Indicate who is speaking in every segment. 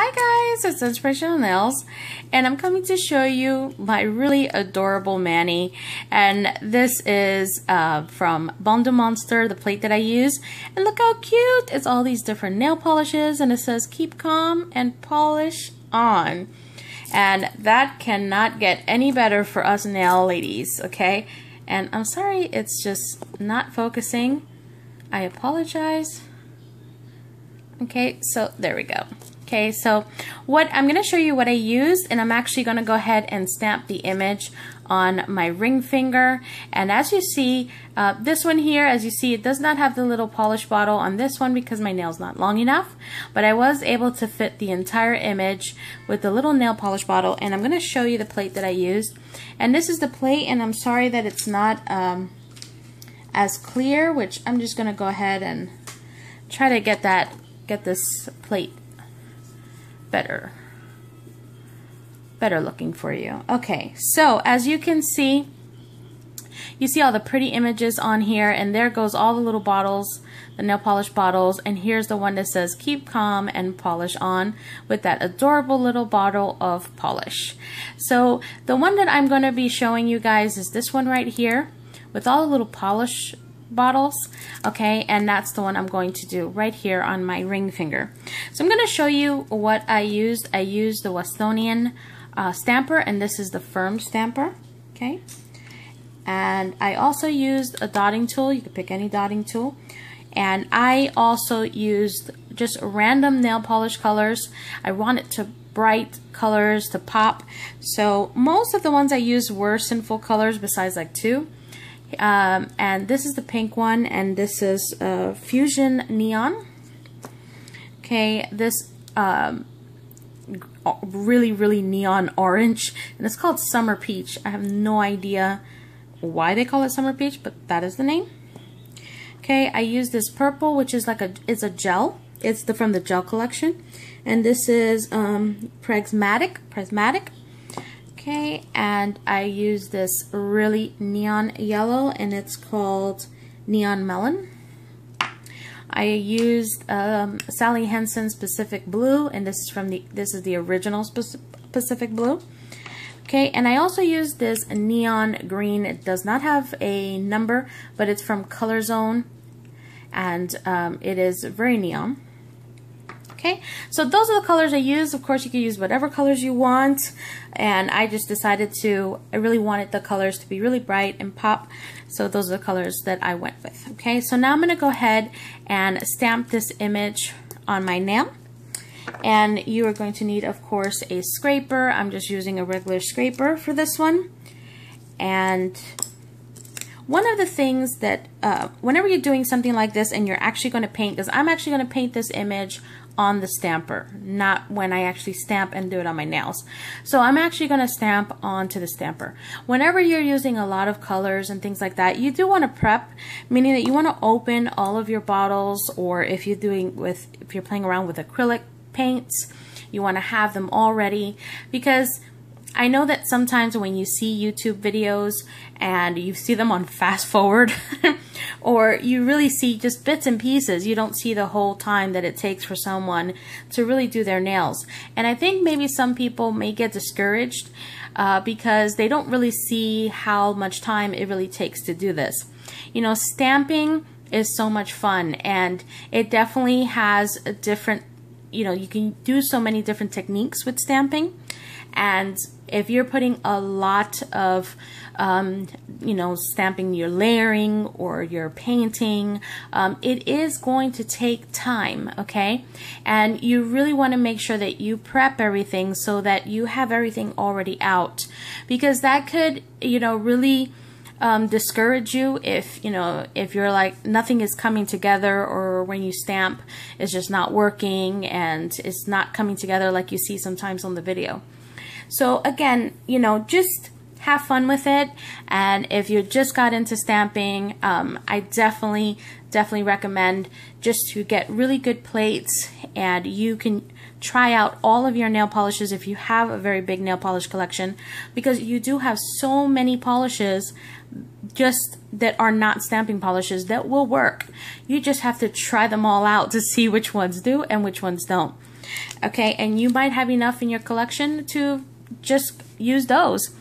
Speaker 1: Hi guys, it's Inspirational Nails and I'm coming to show you my really adorable mani and this is uh, from Bundle Monster, the plate that I use and look how cute! It's all these different nail polishes and it says keep calm and polish on and that cannot get any better for us nail ladies, okay? And I'm sorry it's just not focusing. I apologize. Okay, so there we go. Okay, so what I'm going to show you what I used and I'm actually going to go ahead and stamp the image on my ring finger. And as you see uh, this one here as you see it does not have the little polish bottle on this one because my nail's not long enough but I was able to fit the entire image with the little nail polish bottle and I'm going to show you the plate that I used. And this is the plate and I'm sorry that it's not um, as clear which I'm just going to go ahead and try to get that get this plate better better looking for you. Okay, so as you can see, you see all the pretty images on here and there goes all the little bottles, the nail polish bottles, and here's the one that says keep calm and polish on with that adorable little bottle of polish. So the one that I'm going to be showing you guys is this one right here with all the little polish bottles okay? And that's the one I'm going to do right here on my ring finger. So I'm going to show you what I used. I used the Winstonia uh, stamper and this is the firm stamper okay? And I also used a dotting tool. You can pick any dotting tool. And I also used just random nail polish colors. I wanted to bright colors to pop. So most of the ones I used were sinful colors besides like two um, and this is the pink one, and this is uh, Fusion Neon. Okay, this um, really, really neon orange, and it's called Summer Peach. I have no idea why they call it Summer Peach, but that is the name. Okay, I use this purple, which is like a, it's a gel. It's the from the gel collection, and this is um, Prismatic, Prismatic. Okay, and I use this really neon yellow and it's called Neon Melon. I used um, Sally Hansen's Pacific Blue and this is from the this is the original Pacific Blue. Okay, and I also used this neon green. It does not have a number, but it's from Color Zone and um, it is very neon. Okay, so those are the colors I use. Of course, you can use whatever colors you want. And I just decided to, I really wanted the colors to be really bright and pop. So those are the colors that I went with. Okay, so now I'm going to go ahead and stamp this image on my nail. And you are going to need, of course, a scraper. I'm just using a regular scraper for this one. And one of the things that, uh, whenever you're doing something like this and you're actually going to paint, because I'm actually going to paint this image on the stamper, not when I actually stamp and do it on my nails. So I'm actually going to stamp onto the stamper. Whenever you're using a lot of colors and things like that, you do want to prep, meaning that you want to open all of your bottles or if you're doing with, if you're playing around with acrylic paints, you want to have them all ready because I know that sometimes when you see YouTube videos and you see them on fast forward or you really see just bits and pieces, you don't see the whole time that it takes for someone to really do their nails. And I think maybe some people may get discouraged uh, because they don't really see how much time it really takes to do this. You know, stamping is so much fun and it definitely has a different, you know, you can do so many different techniques with stamping. And if you're putting a lot of um, you know stamping your layering or your painting um, it is going to take time okay? And you really want to make sure that you prep everything so that you have everything already out. Because that could you know really um, discourage you if you know if you're like nothing is coming together or when you stamp it's just not working and it's not coming together like you see sometimes on the video so again, you know, just have fun with it. And if you just got into stamping, um, I definitely, definitely recommend just to get really good plates and you can try out all of your nail polishes if you have a very big nail polish collection because you do have so many polishes just that are not stamping polishes that will work. You just have to try them all out to see which ones do and which ones don't. Okay, and you might have enough in your collection to just use those.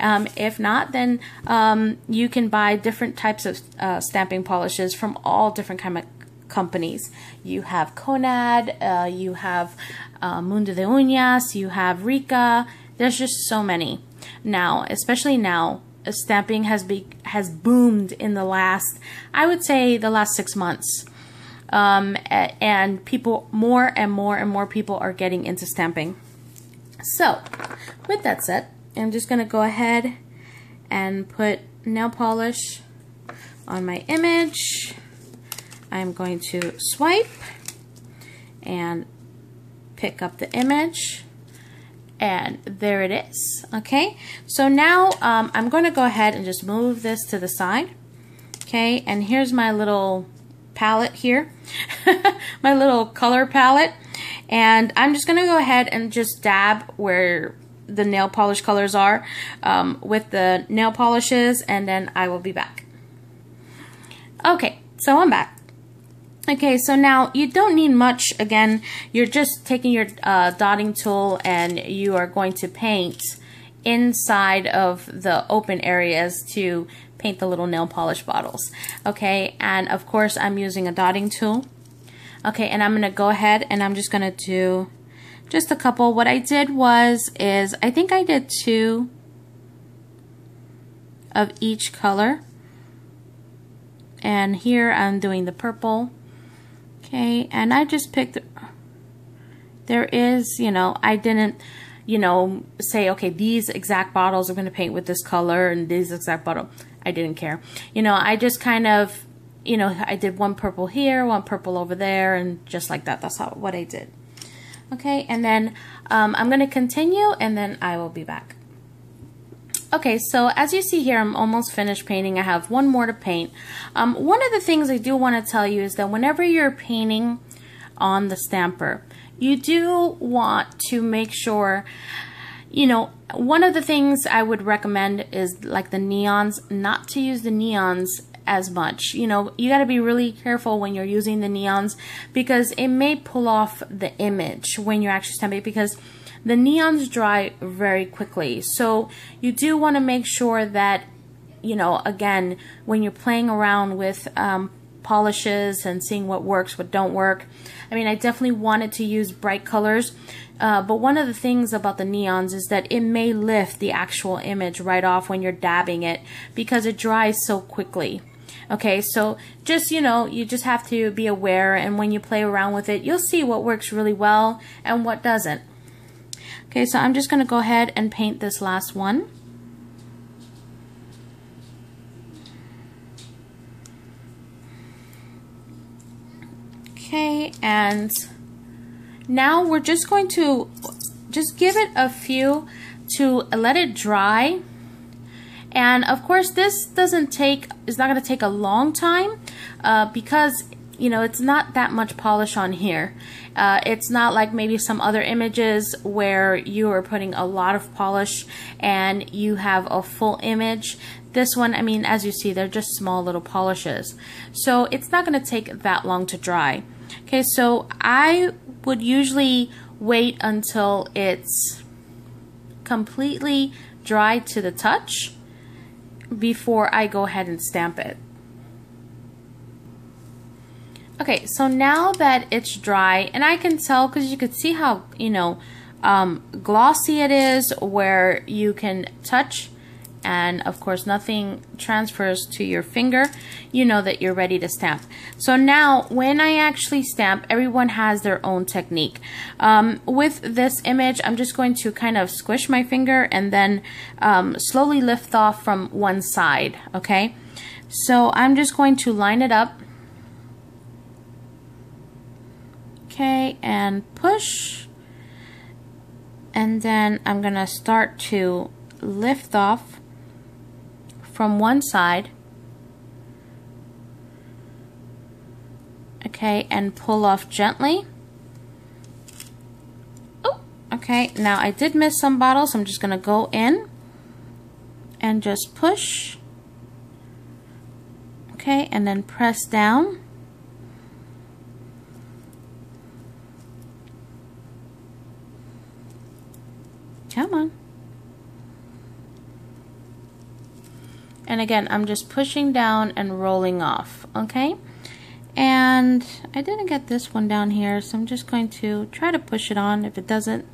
Speaker 1: Um, if not, then um, you can buy different types of uh, stamping polishes from all different kind of companies. You have Konad, uh, you have uh, Mundo de Uñas, you have Rica. There's just so many now, especially now. Stamping has be has boomed in the last, I would say, the last six months. Um, and people, more and more and more people are getting into stamping. So, with that said, I'm just going to go ahead and put nail polish on my image. I'm going to swipe and pick up the image and there it is okay so now um, I'm going to go ahead and just move this to the side okay and here's my little palette here my little color palette and I'm just gonna go ahead and just dab where the nail polish colors are um, with the nail polishes and then I will be back. Okay, so I'm back. Okay, so now you don't need much. Again, you're just taking your uh, dotting tool and you are going to paint inside of the open areas to paint the little nail polish bottles. Okay, and of course I'm using a dotting tool. Okay, and I'm going to go ahead and I'm just going to do just a couple. What I did was, is I think I did two of each color. And here I'm doing the purple. Okay, and I just picked, there is, you know, I didn't, you know, say, okay, these exact bottles are going to paint with this color and these exact bottle. I didn't care. You know, I just kind of you know, I did one purple here, one purple over there, and just like that. That's how, what I did. Okay, and then um, I'm going to continue, and then I will be back. Okay, so as you see here, I'm almost finished painting. I have one more to paint. Um, one of the things I do want to tell you is that whenever you're painting on the stamper, you do want to make sure, you know, one of the things I would recommend is like the neons, not to use the neons as much. You know, you got to be really careful when you're using the neons because it may pull off the image when you're actually stamping because the neons dry very quickly. So you do want to make sure that, you know, again, when you're playing around with um, polishes and seeing what works, what don't work. I mean, I definitely wanted to use bright colors, uh, but one of the things about the neons is that it may lift the actual image right off when you're dabbing it because it dries so quickly. Okay, so just, you know, you just have to be aware and when you play around with it, you'll see what works really well and what doesn't. Okay, so I'm just going to go ahead and paint this last one. Okay, and now we're just going to just give it a few to let it dry and of course, this doesn't take, is not going to take a long time uh, because, you know, it's not that much polish on here. Uh, it's not like maybe some other images where you are putting a lot of polish and you have a full image. This one, I mean, as you see, they're just small little polishes. So it's not going to take that long to dry. Okay, so I would usually wait until it's completely dry to the touch before I go ahead and stamp it. Okay, so now that it's dry, and I can tell because you can see how, you know, um, glossy it is where you can touch and of course nothing transfers to your finger, you know that you're ready to stamp. So now when I actually stamp, everyone has their own technique. Um, with this image, I'm just going to kind of squish my finger and then um, slowly lift off from one side, okay? So I'm just going to line it up. Okay, and push. And then I'm to start to lift off from one side. Okay and pull off gently. Oh okay now I did miss some bottles. I'm just gonna go in and just push. Okay and then press down Come on. And again, I'm just pushing down and rolling off, okay? And I didn't get this one down here, so I'm just going to try to push it on. If it doesn't,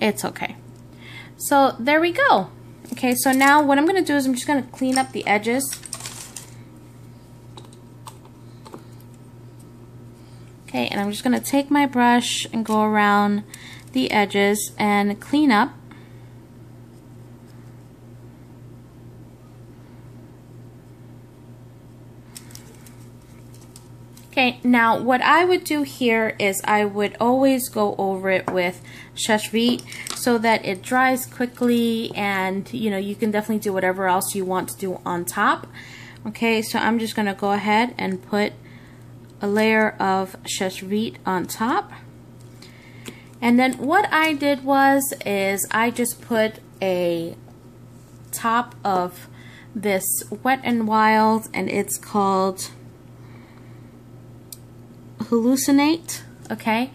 Speaker 1: it's okay. So there we go. Okay, so now what I'm going to do is I'm just going to clean up the edges. Okay, and I'm just going to take my brush and go around the edges and clean up. Okay, now what I would do here is I would always go over it with Vite so that it dries quickly and you know you can definitely do whatever else you want to do on top. Okay, so I'm just going to go ahead and put a layer of Vite on top. And then what I did was is I just put a top of this Wet and Wild and it's called Hallucinate, okay?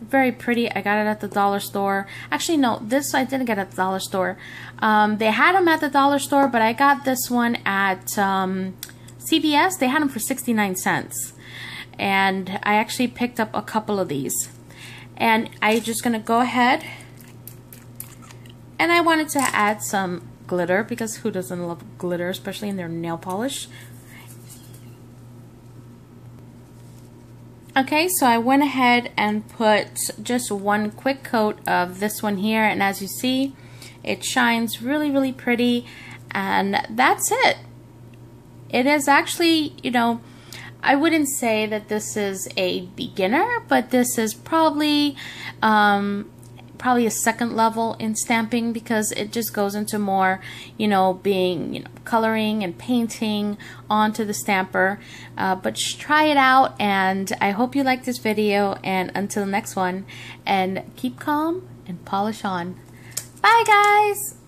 Speaker 1: Very pretty. I got it at the dollar store. Actually, no, this I didn't get at the dollar store. Um, they had them at the dollar store, but I got this one at um, CVS. They had them for 69 cents. And I actually picked up a couple of these. And I'm just going to go ahead. And I wanted to add some glitter because who doesn't love glitter, especially in their nail polish. Okay, so I went ahead and put just one quick coat of this one here, and as you see, it shines really, really pretty, and that's it. It is actually, you know, I wouldn't say that this is a beginner, but this is probably um, probably a second level in stamping because it just goes into more, you know, being, you know, coloring and painting onto the stamper. Uh, but try it out and I hope you like this video and until next one and keep calm and polish on. Bye guys!